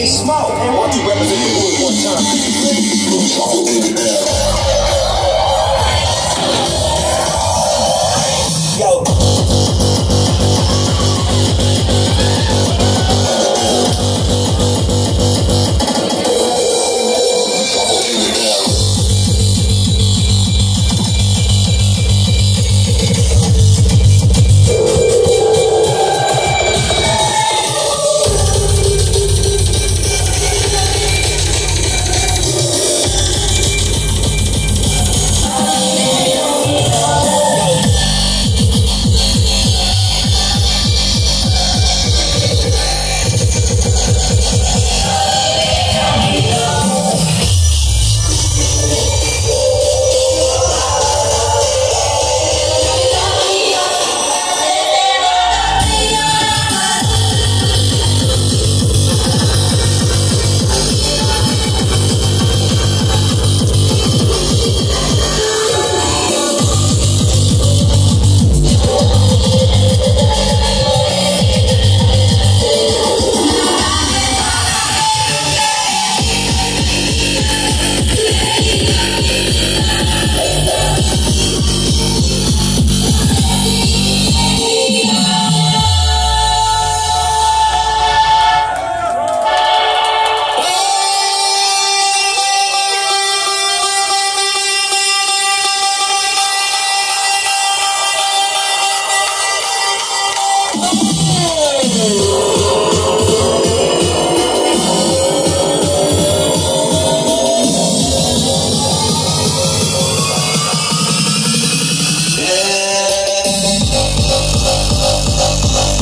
It's small. And you represent the one time?